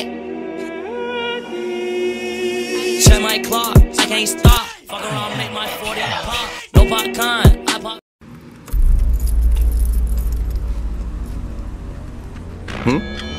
Ay. Check my clock, I can't stop. Fuck around, make my 40 pop. No popcorn, I pop. Hmm?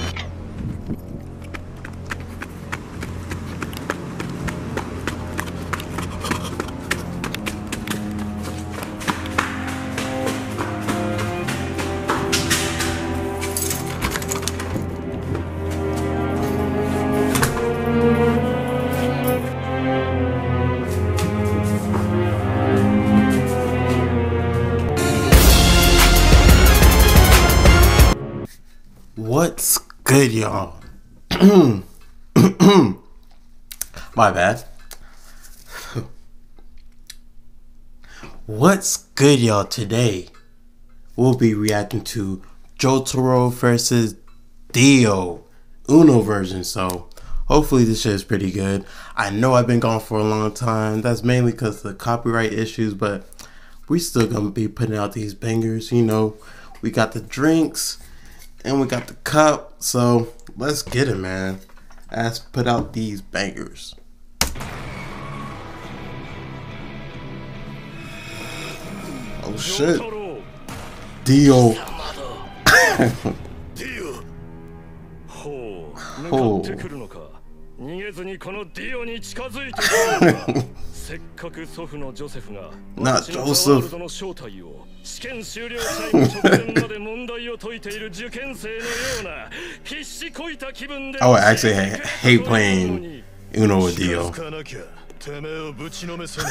What's good, y'all? My bad. What's good, y'all? Today, we'll be reacting to Jotaro versus Dio Uno version. So, hopefully, this shit is pretty good. I know I've been gone for a long time. That's mainly because of the copyright issues, but we still gonna be putting out these bangers. You know, we got the drinks and we got the cup. So let's get it, man. Let's put out these bangers. Oh shit, Dio. ほうほう向かってくるのか逃げずにこのディオに近づいてくるのかせっかく祖父のジョセフが Not 私の Joseph ザワールドの正体を 試験終了タイム直前まで問題を解いている受験生のような必死こいた気分で I would actually ha- hate playing Uno with 近 Dio. づかなきゃてめえをぶちのめせね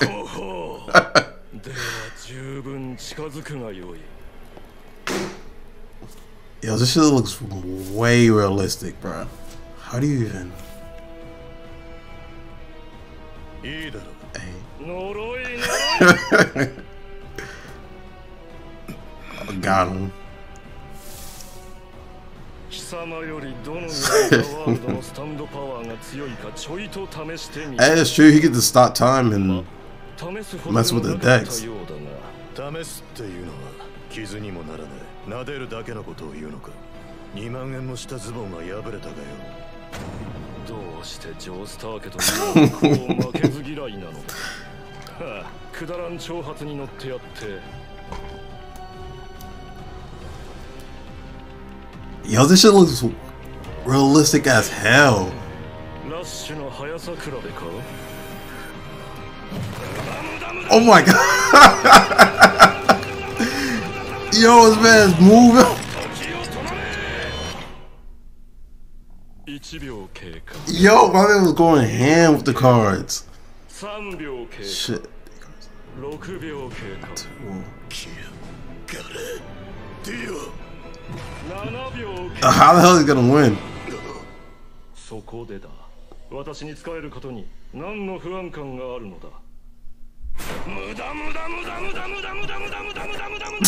えほうほうでは十分近づくがよい Yo, this shit looks way realistic, bro. How do you even? いいだろ Hey, 呪い呪い got him. that is true, he could just stop time and mess with the decks. 試すっていうのは傷にもならない撫でるだけのことを言うのか2万円もしたズボンが破れたがよどうしてジョースター家という負けず嫌いなのかくだらん挑発に乗ってやって Yo, this shit looks realistic as hell. Oh my god! Yo, this man's moving. Yo, my man was going ham with the cards. Shit. Two. 6秒経過7秒経過 How the hell is he gonna win? そこでだ私に使えることに何の不安感があるのだ無駄無駄無駄無駄無駄無駄無駄無駄無駄無駄無駄無駄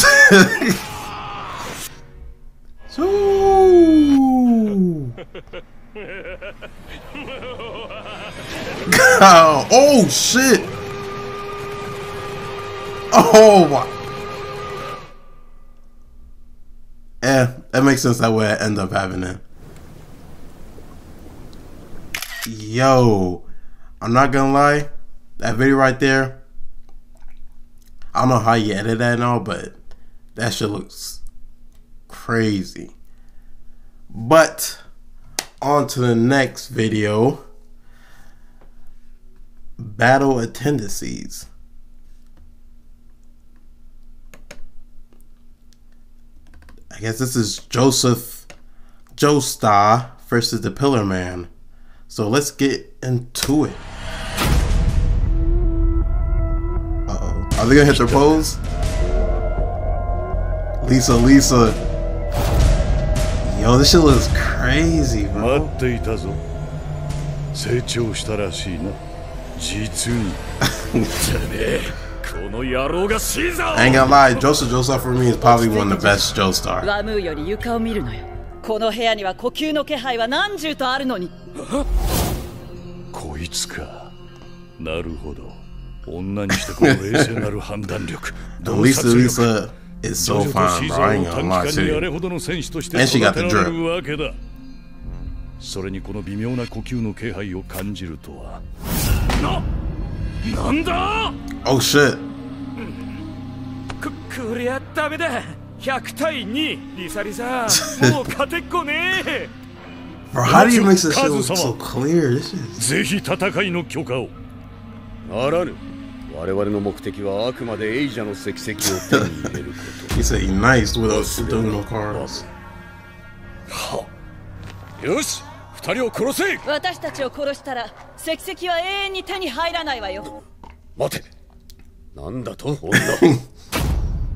Ooh. God, oh shit! Oh my. That makes sense that way I end up having it. Yo, I'm not gonna lie, that video right there. I don't know how you edit that and all, but that shit looks crazy. But on to the next video. Battle Tendencies. I guess this is Joseph Joestar versus the Pillar Man. So let's get into it. Uh oh. Are they gonna hit their pose? Lisa, Lisa. Yo, this shit looks crazy, bro. 待っていたぞ成長したらしいな実にこの野郎がシーザ I ain't gonna lie, Joseph Joestar for me is probably one of the best Joestar. ワムーより床を見るのよ。この部屋には呼吸の気配は何十とあるのに。こいつか。なるほど。女にしてこの冷静なる判断力。洞察力。is uh, so fine, bro. I ain't gonna lie to you. And she got the drip. それにこの微妙な呼吸の気配を感じるとは。なっ Oh shit. くこりゃダメだ100対2リサリサもう勝てっこねえ Bro, how do you make this shit look Kazu-sama. so clear? This is ぜひ戦いの許可をならぬ我々の目的はあくまでエイジャの石石を手に入れるこ he said he nice with us doing no cards. とよし 二人を殺せ！私たちを殺したら石石は永遠に手に入らないわよ。待て。なんだと女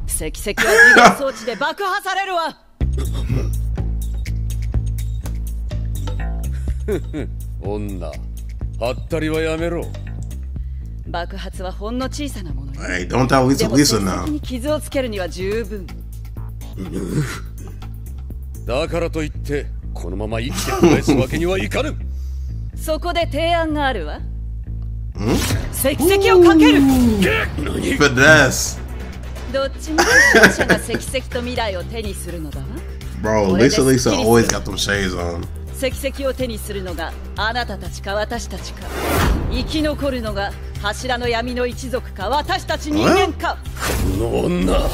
石石は次元装置で爆破されるわ。女はったりはやめろ。爆発はほんの小さなものよ。Hey, don't tell で Lisa も Lisa 石石 now. に傷をつけるには十分。だからといってこのまま生きて返すわけにはいかぬ。そこで提案があるわ。石石をかける。Finesse. どっちも勝者が石石と未来を手にするのだわ。Bro, Lisa Lisa always got them shades on. 石石を手にするのがあなたたちか私たちか生き残るのが柱の闇の一族か私たち人間か。この女。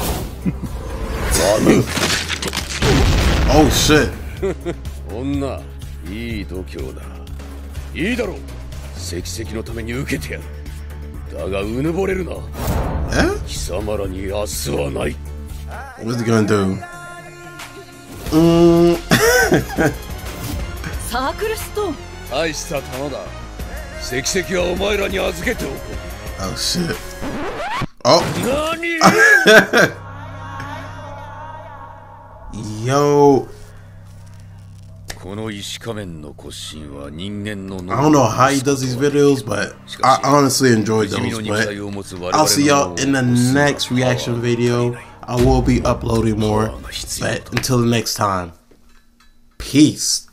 Oh shit. 女いい度胸だいいだろう石石のために受けてやるだがうぬぼれるな Eh? 貴様らに明日はない What's he gonna do? Mm. サークルストーン大した玉だ石石はお前らに預けておこ Oh shit. Oh, yo. この石仮面の骨身は人間の I don't know how he does these videos, but I honestly enjoyed those. But I'll see y'all in the next reaction video. I will be uploading more. But until the next time, peace.